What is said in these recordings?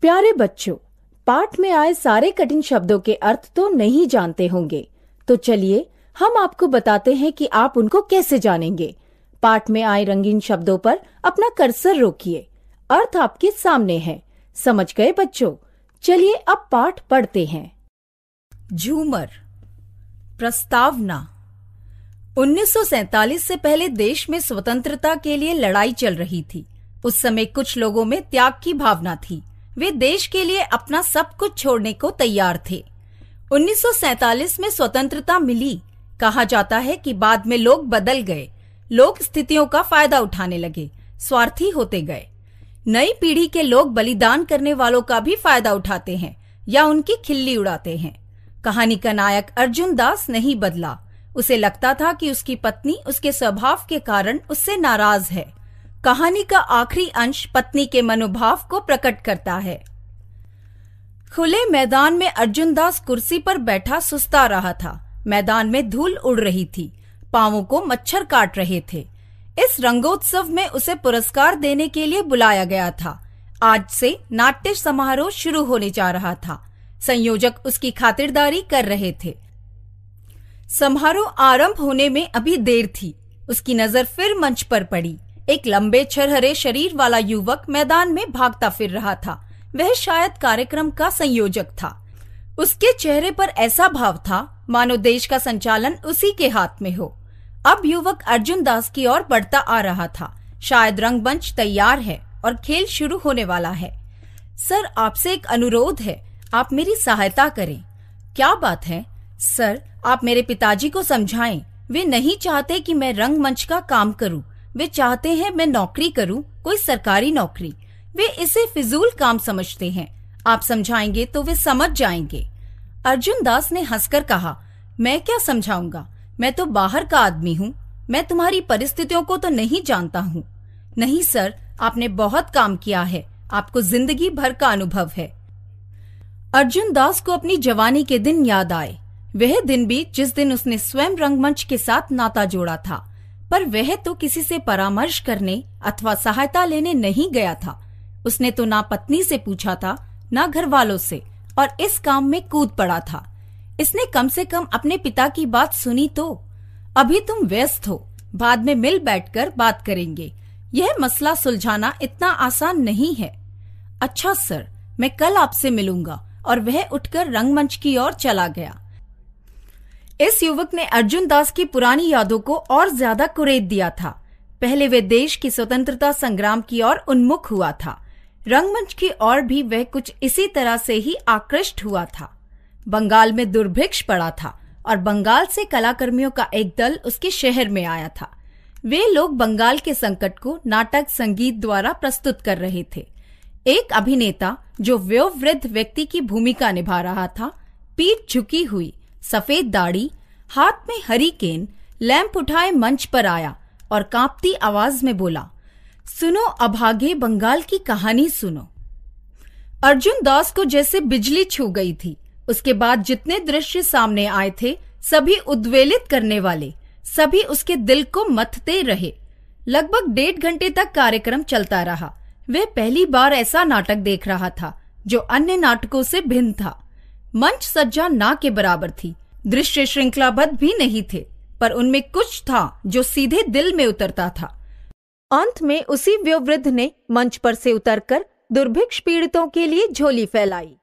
प्यारे बच्चों, पाठ में आए सारे कठिन शब्दों के अर्थ तो नहीं जानते होंगे। तो चलिए, हम आपको बताते हैं कि आप उनको कैसे जानेंगे। पाठ में आए रंगीन शब्दों पर अपना कर्सर रोकिए। अर्थ आपके सामने है। समझ गए बच्चों? चलिए अब पाठ पढ़ते हैं। झूमर, प्रस्तावना। 1947 से पहले देश में स्वतंत्रता के लिए लड़ाई चल रही थी। उस समय कुछ लोगों में त्याग की भावना थी। वे देश के लिए अपना सब कुछ छोड़ने को तैयार थे। 1947 में स्वतंत्रता मिली। कहा जाता है कि बाद में लोग बदल गए। लोग स्थितियों का फ़ायदा उठाने लगे। स्वार्थी होते गए। नई पीढ़ी के लोग बलिदान करने वालों का भी फ़ायदा उठाते हैं या उनकी खिल्ली उड़ाते हैं। कहानी का नायक अर्जुन दास नहीं बदला। उसे लगता था कि उसकी पत्नी उसके स्वभाव के कारण उससे नाराज़ है। कहानी का आखिरी अंश पत्नी के मनोभाव को प्रकट करता है। खुले मैदान में अर्जुन दास कुर्सी पर बैठा सुस्ता रहा था। मैदान में धूल उड़ रही थी। पावों को मच्छर काट रहे थे। इस रंगोत्सव में उसे पुरस्कार देने के लिए बुलाया गया था। आज से नाट्य समारोह शुरू होने जा रहा था। संयोजक उसकी खातिरदारी कर रहे थे। समारोह आरंभ होने में अभी देर थी। उसकी नज़र फिर मंच पर पड़ी। एक लंबे छरहरे शरीर वाला युवक मैदान में भागता फिर रहा था। वह शायद कार्यक्रम का संयोजक था। उसके चेहरे पर ऐसा भाव था, मानो देश का संचालन उसी के हाथ में हो। अब युवक अर्जुन दास की ओर बढ़ता आ रहा था। शायद रंगमंच तैयार है और खेल शुरू होने वाला है। सर, आपसे एक अनुरोध है। आप मेरी सहायता करें। क्या बात है? सर, आप मेरे पिताजी को समझाएँ। वे नहीं चाहते कि मैं रंगमंच का काम करूँ। वे चाहते हैं मैं नौकरी करूँ, कोई सरकारी नौकरी। वे इसे फिजूल काम समझते हैं। आप समझाएँगे तो वे समझ जाएँगे। अर्जुन दास ने हंसकर कहा, मैं क्या समझाऊँगा? मैं तो बाहर का आदमी हूँ। मैं तुम्हारी परिस्थितियों को तो नहीं जानता हूँ। नहीं, सर, आपने बहुत काम किया है। आपको ज़िंदगी भर का अनुभव है। अर्जुन दास को अपनी जवानी के दिन याद आए। वह दिन भी जिस दिन उसने स्वयं रंगमंच के साथ नाता जोड़ा था। पर वह तो किसी से परामर्श करने अथवा सहायता लेने नहीं गया था। उसने तो ना पत्नी से पूछा था, ना घर वालों से, और इस काम में कूद पड़ा था। इसने कम से कम अपने पिता की बात सुनी तो। अभी तुम व्यस्त हो, बाद में मिल बैठकर बात करेंगे। यह मसला सुलझाना इतना आसान नहीं है। अच्छा सर, मैं कल आपसे मिलूँगा, और वह उठकर रंगमंच की ओर चला गया। इस युवक ने अर्जुन दास की पुरानी यादों को और ज़्यादा कुरेद दिया था। पहले वे देश की स्वतंत्रता संग्राम की ओर उन्मुख हुआ था। रंगमंच की ओर भी वह कुछ इसी तरह से ही आकृष्ट हुआ था। बंगाल में दुर्भिक्ष पड़ा था और बंगाल से कलाकर्मियों का एक दल उसके शहर में आया था। वे लोग बंगाल के संकट को नाटक संगीत द्वारा प्रस्तुत कर रहे थे। एक अभिनेता जो वयोवृद्ध व्यक्ति की भूमिका निभा रहा था, पीठ झुकी हुई सफ़ेद दाढ़ी, हाथ में हरी केन, लैंप उठाए मंच पर आया और कांपती आवाज़ में बोला, सुनो अभागे बंगाल की कहानी सुनो। अर्जुन दास को जैसे बिजली छू गई थी, उसके बाद जितने दृश्य सामने आए थे, सभी उद्वेलित करने वाले, सभी उसके दिल को मथते रहे। लगभग डेढ़ घंटे तक कार्यक्रम चलता रहा। वह पहली बार ऐसा नाटक देख रहा था, जो अन्य नाटकों से भिन्न था। मंच सज्जा ना के बराबर थी। दृश्य श्रृंखलाबद्ध भी नहीं थे, पर उनमें कुछ था जो सीधे दिल में उतरता था। अंत में उसी व्योवृद्ध ने मंच पर से उतरकर दुर्भिक्ष पीड़ितों के लिए झोली फैलाई।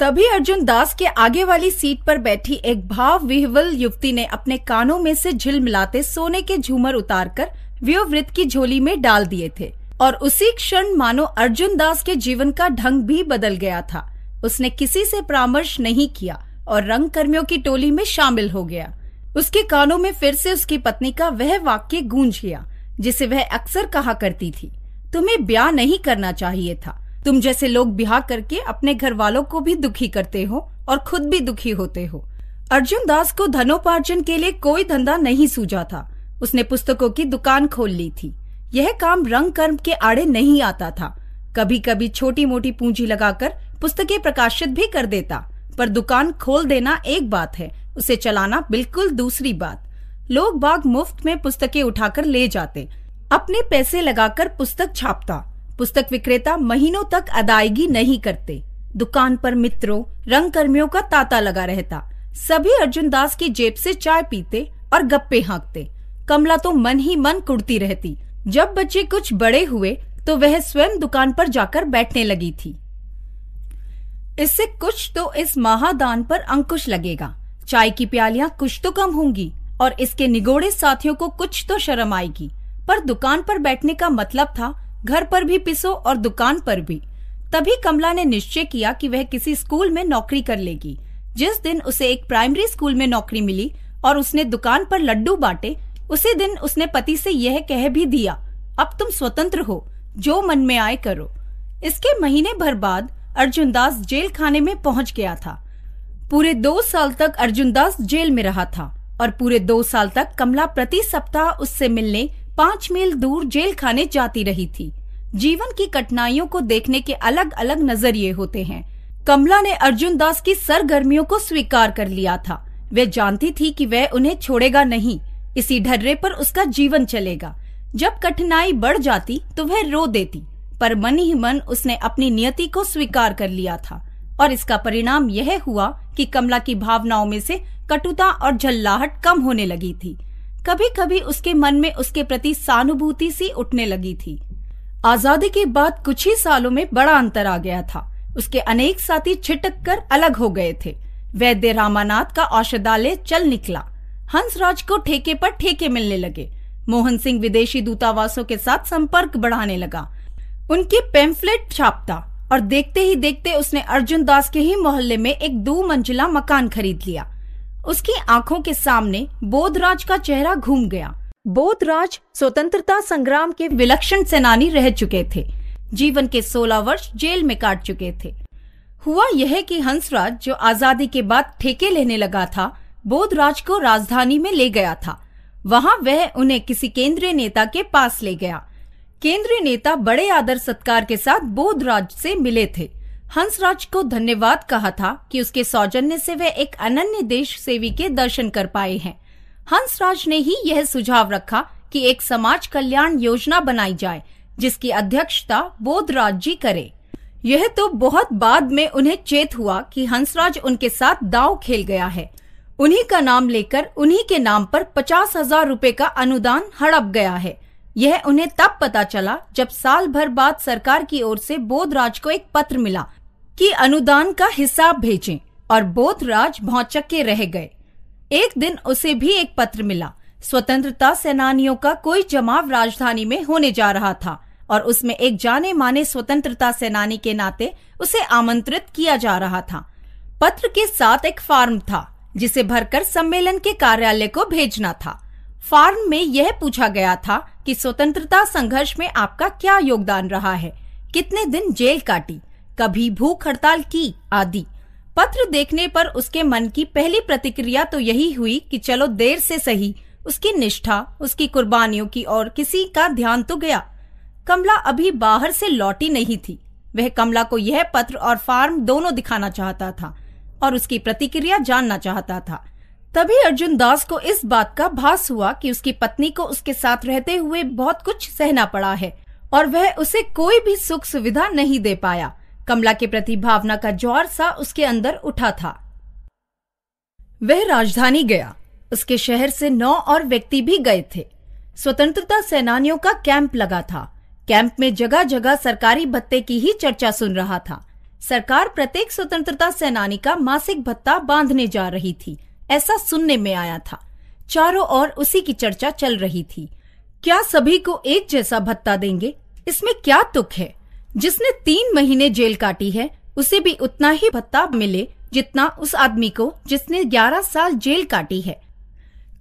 तभी अर्जुन दास के आगे वाली सीट पर बैठी एक भाव विह्वल युवती ने अपने कानों में से झिलमिलाते सोने के झूमर उतारकर व्योवृद्ध की झोली में डाल दिए थे, और उसी क्षण मानो अर्जुन दास के जीवन का ढंग भी बदल गया था। उसने किसी से परामर्श नहीं किया और रंग कर्मियों की टोली में शामिल हो गया। उसके कानों में फिर से उसकी पत्नी का वह वाक्य गूंज गया, जिसे वह अक्सर कहा करती थी, तुम्हें ब्याह नहीं करना चाहिए था। तुम जैसे लोग ब्याह करके अपने घर वालों को भी दुखी करते हो और खुद भी दुखी होते हो। अर्जुन दास को धनोपार्जन के लिए कोई धंधा नहीं सूझा था। उसने पुस्तकों की दुकान खोल ली थी। यह काम रंग कर्म के आड़े नहीं आता था। कभी कभी छोटी मोटी पूंजी लगाकर पुस्तकें प्रकाशित भी कर देता, पर दुकान खोल देना एक बात है, उसे चलाना बिल्कुल दूसरी बात। लोग बाग मुफ़्त में पुस्तकें उठाकर ले जाते, अपने पैसे लगाकर पुस्तक छापता। पुस्तक विक्रेता महीनों तक अदायगी नहीं करते। दुकान पर मित्रों रंग कर्मियों का तांता लगा रहता। सभी अर्जुन दास की जेब से चाय पीते और गप्पे हाँकते। कमला तो मन ही मन कुड़ती रहती। जब बच्चे कुछ बड़े हुए तो वह स्वयं दुकान पर जाकर बैठने लगी थी। इससे कुछ तो इस महादान पर अंकुश लगेगा। चाय की प्यालियाँ कुछ तो कम होंगी और इसके निगोड़े साथियों को कुछ तो शर्म आएगी। पर दुकान पर बैठने का मतलब था, घर पर भी पिसो और दुकान पर भी। तभी कमला ने निश्चय किया कि वह किसी स्कूल में नौकरी कर लेगी। जिस दिन उसे एक प्राइमरी स्कूल में नौकरी मिली और उसने दुकान पर लड्डू बांटे, उसी दिन उसने पति से यह कह भी दिया, अब तुम स्वतंत्र हो, जो मन में आए करो। इसके महीने भर बाद अर्जुन दास जेल खाने में पहुँच गया था। पूरे दो साल तक अर्जुन दास जेल में रहा था और पूरे दो साल तक कमला प्रति सप्ताह उससे मिलने पाँच मील दूर जेल खाने जाती रही थी। जीवन की कठिनाइयों को देखने के अलग अलग नज़रिए होते हैं। कमला ने अर्जुन दास की सरगर्मियों को स्वीकार कर लिया था। वह जानती थी कि वह उन्हें छोड़ेगा नहीं। इसी ढर्रे पर उसका जीवन चलेगा। जब कठिनाई बढ़ जाती तो वह रो देती। पर मन ही मन उसने अपनी नियति को स्वीकार कर लिया था। और इसका परिणाम यह हुआ कि कमला की भावनाओं में से कटुता और झल्लाहट कम होने लगी थी। कभी कभी उसके मन में उसके प्रति सहानुभूति सी उठने लगी थी। आज़ादी के बाद कुछ ही सालों में बड़ा अंतर आ गया था। उसके अनेक साथी छिटक कर अलग हो गए थे। वैद्य रामानाथ का औषधालय चल निकला। हंसराज को ठेके पर ठेके मिलने लगे। मोहन सिंह विदेशी दूतावासों के साथ संपर्क बढ़ाने लगा। उनके पेम्फलेट छापता और देखते ही देखते उसने अर्जुन दास के ही मोहल्ले में एक दो मंजिला मकान खरीद लिया। उसकी आँखों के सामने बोधराज का चेहरा घूम गया। बोधराज स्वतंत्रता संग्राम के विलक्षण सेनानी रह चुके थे। जीवन के 16 वर्ष जेल में काट चुके थे। हुआ यह कि हंसराज, जो आज़ादी के बाद ठेके लेने लगा था, बोधराज को राजधानी में ले गया था। वहाँ वह उन्हें किसी केंद्रीय नेता के पास ले गया। केंद्रीय नेता बड़े आदर सत्कार के साथ बोधराज से मिले थे। हंसराज को धन्यवाद कहा था कि उसके सौजन्य से वे एक अनन्य देश सेवी के दर्शन कर पाए हैं। हंसराज ने ही यह सुझाव रखा कि एक समाज कल्याण योजना बनाई जाए, जिसकी अध्यक्षता बोधराज जी करे। यह तो बहुत बाद में उन्हें चेत हुआ कि हंसराज उनके साथ दाव खेल गया है। उन्हीं का नाम लेकर उन्हीं के नाम पर पचास हज़ार रूपए का अनुदान हड़प गया है। यह उन्हें तब पता चला जब साल भर बाद सरकार की ओर से बोधराज को एक पत्र मिला कि अनुदान का हिसाब भेजें और बोधराज भौचक्के रह गए। एक दिन उसे भी एक पत्र मिला। स्वतंत्रता सेनानियों का कोई जमाव राजधानी में होने जा रहा था और उसमें एक जाने माने स्वतंत्रता सेनानी के नाते उसे आमंत्रित किया जा रहा था। पत्र के साथ एक फॉर्म था जिसे भरकर सम्मेलन के कार्यालय को भेजना था। फॉर्म में यह पूछा गया था कि स्वतंत्रता संघर्ष में आपका क्या योगदान रहा है? कितने दिन जेल काटी? कभी भूख हड़ताल की? आदि। पत्र देखने पर उसके मन की पहली प्रतिक्रिया तो यही हुई कि चलो देर से सही, उसकी निष्ठा, उसकी कुर्बानियों की और किसी का ध्यान तो गया। कमला अभी बाहर से लौटी नहीं थी। वह कमला को यह पत्र और फार्म दोनों दिखाना चाहता था और उसकी प्रतिक्रिया जानना चाहता था। तभी अर्जुन दास को इस बात का भास हुआ कि उसकी पत्नी को उसके साथ रहते हुए बहुत कुछ सहना पड़ा है, और वह उसे कोई भी सुख सुविधा नहीं दे पाया। कमला के प्रति भावना का ज्वार सा उसके अंदर उठा था। वह राजधानी गया। उसके शहर से नौ और व्यक्ति भी गए थे। स्वतंत्रता सेनानियों का कैंप लगा था। कैंप में जगह जगह सरकारी भत्ते की ही चर्चा सुन रहा था। सरकार प्रत्येक स्वतंत्रता सेनानी का मासिक भत्ता बांधने जा रही थी। ऐसा सुनने में आया था। चारों ओर उसी की चर्चा चल रही थी। क्या सभी को एक जैसा भत्ता देंगे? इसमें क्या तुक है? जिसने तीन महीने जेल काटी है, उसे भी उतना ही भत्ता मिले जितना उस आदमी को जिसने ग्यारह साल जेल काटी है।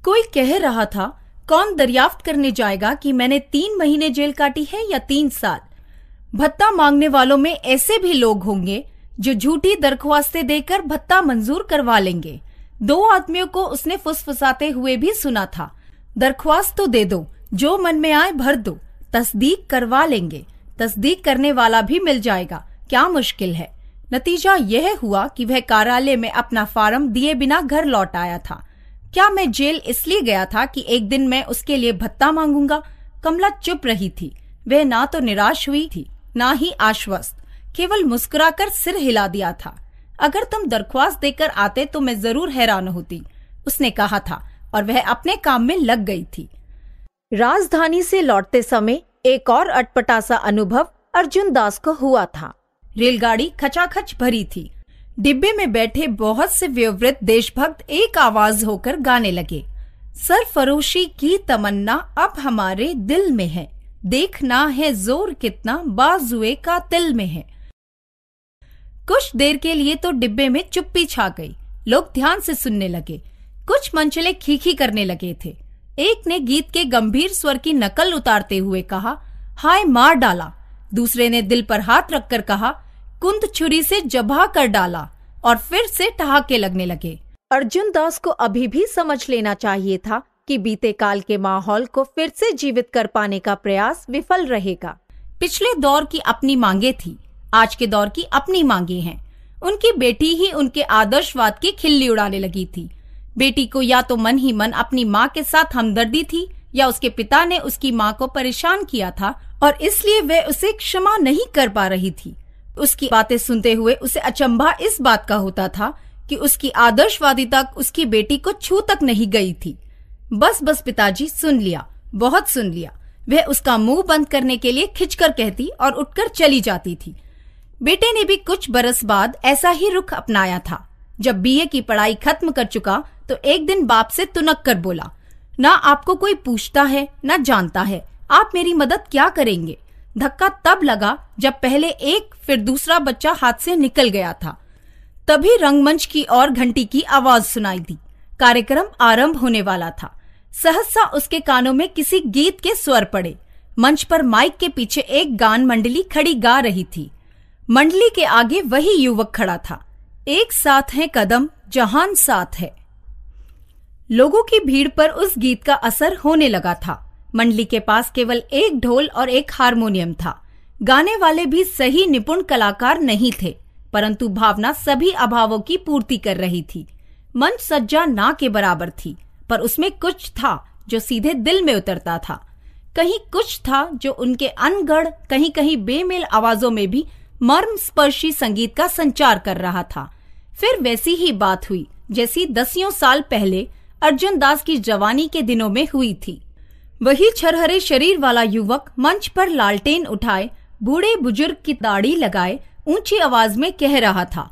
कोई कह रहा था, कौन दरियाफ्त करने जाएगा कि मैंने तीन महीने जेल काटी है या तीन साल? भत्ता मांगने वालों में ऐसे भी लोग होंगे जो झूठी दरख्वास्तें देकर भत्ता मंजूर करवा लेंगे। दो आदमियों को उसने फुसफुसाते हुए भी सुना था। दरख्वास्त तो दे दो, जो मन में आए भर दो, तस्दीक करवा लेंगे। तस्दीक करने वाला भी मिल जाएगा, क्या मुश्किल है? नतीजा यह हुआ कि वह कार्यालय में अपना फार्म दिए बिना घर लौट आया था। क्या मैं जेल इसलिए गया था कि एक दिन मैं उसके लिए भत्ता मांगूँगा? कमला चुप रही थी। वह ना तो निराश हुई थी, ना ही आश्वस्त। केवल मुस्कुराकर सिर हिला दिया था। अगर तुम दरख्वास्त देकर आते तो मैं ज़रूर हैरान होती। उसने कहा था और वह अपने काम में लग गई थी। राजधानी से लौटते समय एक और अटपटा सा अनुभव अर्जुन दास को हुआ था। रेलगाड़ी खचाखच भरी थी। डिब्बे में बैठे बहुत से व्यवृत देशभक्त एक आवाज़ होकर गाने लगे। सरफरोशी की तमन्ना अब हमारे दिल में है। देखना है ज़ोर कितना बाजुए का तिल में है। कुछ देर के लिए तो डिब्बे में चुप्पी छा गई। लोग ध्यान से सुनने लगे। कुछ मंचले खीखी करने लगे थे। एक ने गीत के गंभीर स्वर की नकल उतारते हुए कहा, हाय, मार डाला। दूसरे ने दिल पर हाथ रखकर कहा, कुंद छुरी से जबा कर डाला। और फिर से ठहाके लगने लगे। अर्जुन दास को अभी भी समझ लेना चाहिए था कि बीते काल के माहौल को फिर से जीवित कर पाने का प्रयास विफल रहेगा। पिछले दौर की अपनी मांगे थी। आज के दौर की अपनी मांगे हैं। उनकी बेटी ही उनके आदर्शवाद की खिल्ली उड़ाने लगी थी। बेटी को या तो मन ही मन अपनी माँ के साथ हमदर्दी थी, या उसके पिता ने उसकी माँ को परेशान किया था, और इसलिए वह उसे क्षमा नहीं कर पा रही थी। उसकी बातें सुनते हुए उसे अचंभा इस बात का होता था कि उसकी आदर्शवादी तक उसकी बेटी को छू तक नहीं गई थी। बस बस पिताजी, सुन लिया, बहुत सुन लिया। वह उसका मुँह बंद करने के लिए खिंचकर कहती और उठकर चली जाती थी। बेटे ने भी कुछ बरस बाद ऐसा ही रुख अपनाया था। जब बीए की पढ़ाई खत्म कर चुका तो एक दिन बाप से तुनक कर बोला, ना आपको कोई पूछता है, ना जानता है, आप मेरी मदद क्या करेंगे? धक्का तब लगा जब पहले एक, फिर दूसरा बच्चा हाथ से निकल गया था। तभी रंगमंच की और घंटी की आवाज़ सुनाई दी। कार्यक्रम आरंभ होने वाला था। सहसा उसके कानों में किसी गीत के स्वर पड़े। मंच पर माइक के पीछे एक गान मंडली खड़ी गा रही थी। मंडली के आगे वही युवक खड़ा था। एक साथ है कदम, जहान साथ है। लोगों की भीड़ पर उस गीत का असर होने लगा था। मंडली के पास केवल एक ढोल और एक हारमोनियम था। गाने वाले भी सही निपुण कलाकार नहीं थे, परंतु भावना सभी अभावों की पूर्ति कर रही थी। मंच सज्जा ना के बराबर थी, पर उसमें कुछ था जो सीधे दिल में उतरता था। कहीं कुछ था जो उनके अनगढ़ कहीं कहीं बेमेल आवाजों में भी मर्म स्पर्शी संगीत का संचार कर रहा था। फिर वैसी ही बात हुई, जैसी दसियों साल पहले अर्जुन दास की जवानी के दिनों में हुई थी। वही छरहरे शरीर वाला युवक मंच पर लालटेन उठाए, बूढ़े बुज़ुर्ग की दाढ़ी लगाए, ऊँची आवाज़ में कह रहा था,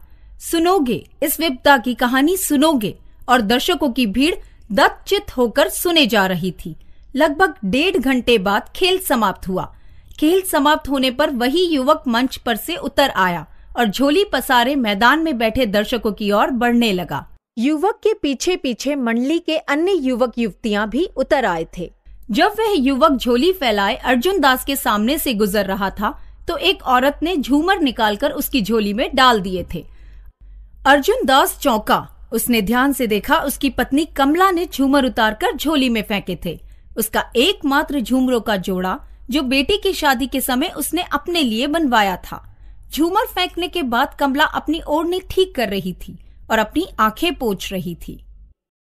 सुनोगे, इस विपदा की कहानी सुनोगे और दर्शकों की भीड़ दत्चित होकर सुने जा रही थी। लगभग डेढ़ घंटे बाद खेल समाप्त हुआ। खेल समाप्त होने पर वही युवक मंच पर से उतर आया और झोली पसारे मैदान में बैठे दर्शकों की ओर बढ़ने लगा। युवक के पीछे पीछे मंडली के अन्य युवक युवतियाँ भी उतर आए थे। जब वह युवक झोली फैलाए अर्जुन दास के सामने से गुजर रहा था तो एक औरत ने झूमर निकालकर उसकी झोली में डाल दिए थे। अर्जुन दास चौंका। उसने ध्यान से देखा उसकी पत्नी कमला ने झूमर उतारकर झोली में फेंके थे। उसका एकमात्र झूमरों का जोड़ा जो बेटी की शादी के समय उसने अपने लिए बनवाया था। झूमर फेंकने के बाद कमला अपनी ओढ़नी ठीक कर रही थी और अपनी आँखें पोछ रही थी।